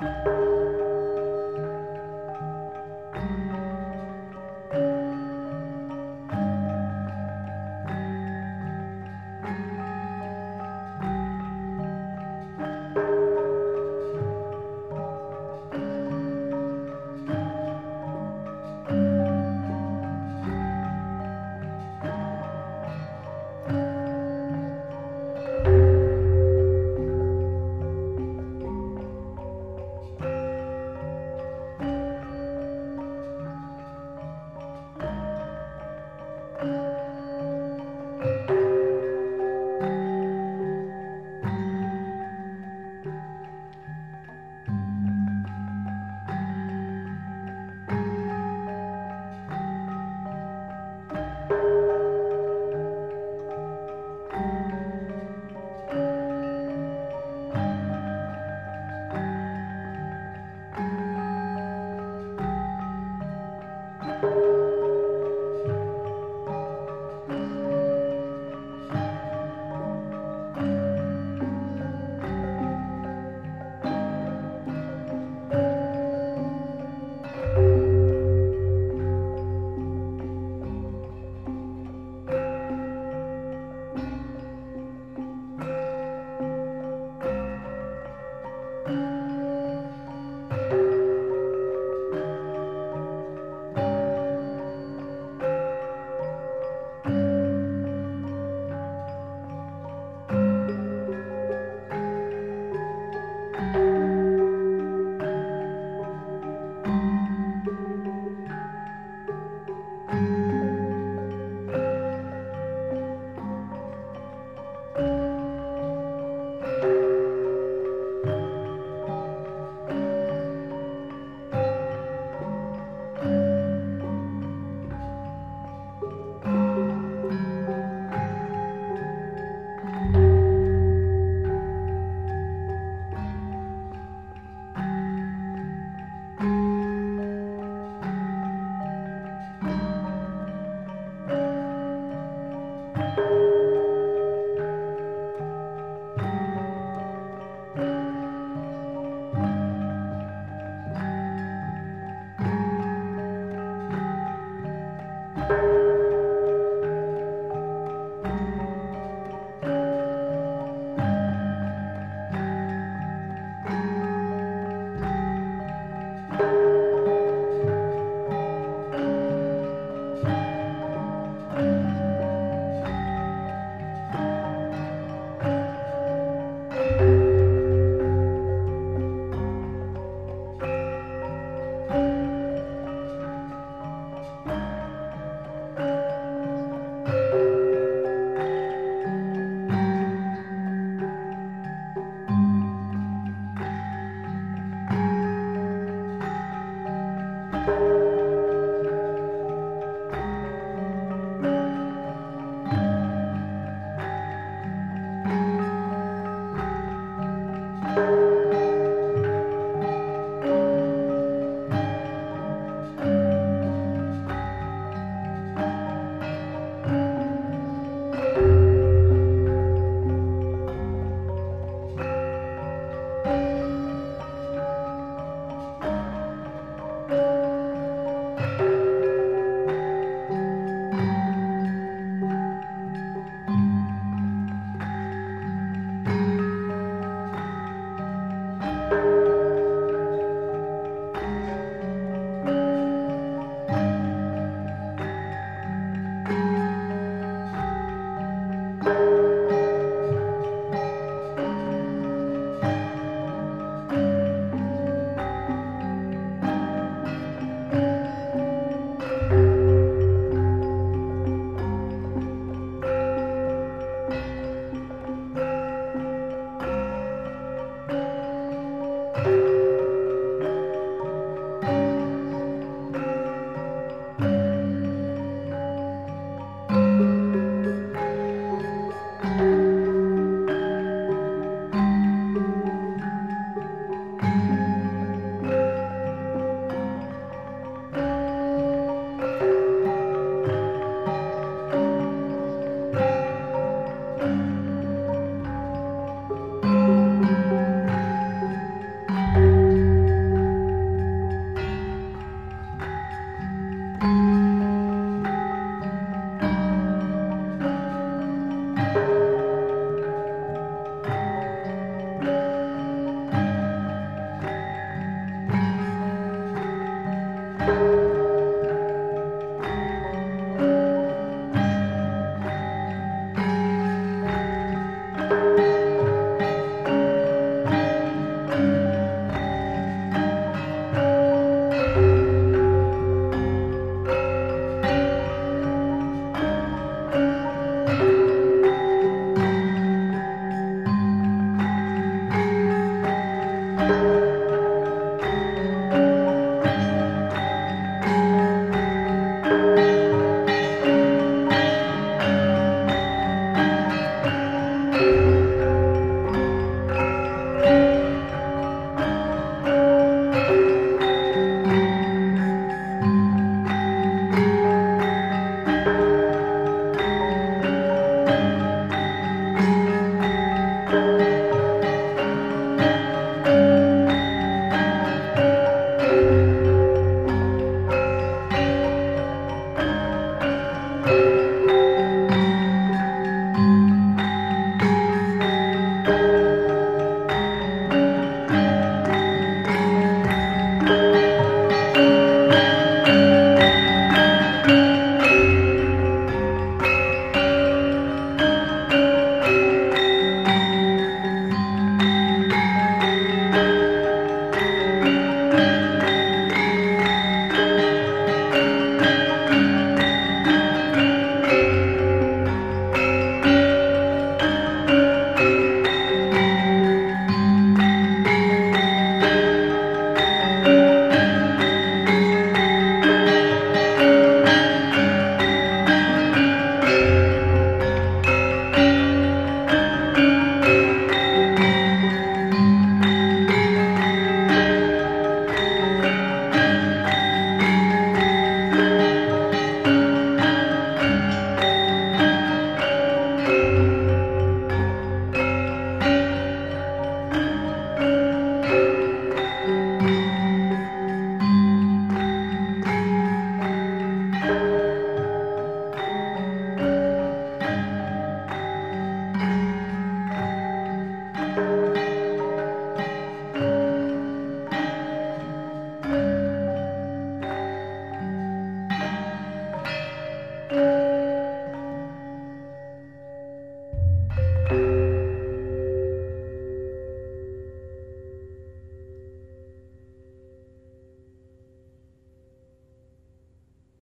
Bye.